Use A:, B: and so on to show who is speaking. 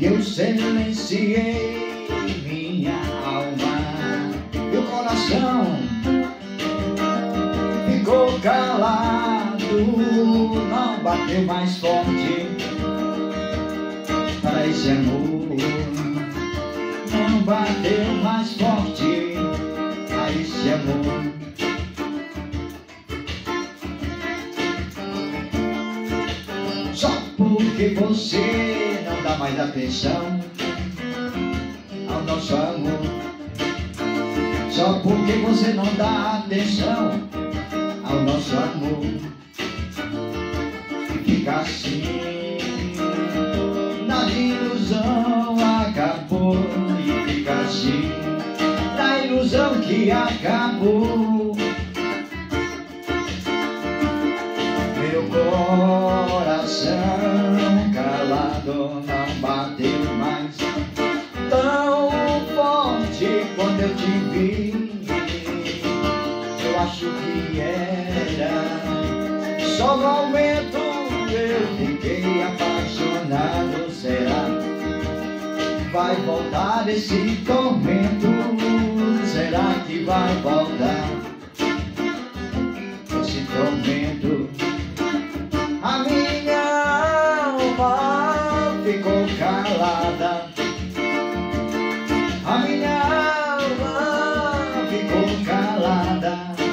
A: Eu silenciei minha alma o coração ficou calado, não bateu mais forte para esse amor, não bateu mais forte a esse amor. Só porque você não dá mais atenção ao nosso amor. Só porque você não dá atenção ao nosso amor. Fica assim, acabou. E fica assim, na ilusão que acabou. Meu coração calado não bateu mais tão forte quando eu te vi. Eu acho que era só no aumento eu fiquei apaixonado vai voltar esse tormento? Será que vai voltar esse tormento? A minha alma ficou calada. A minha alma ficou calada.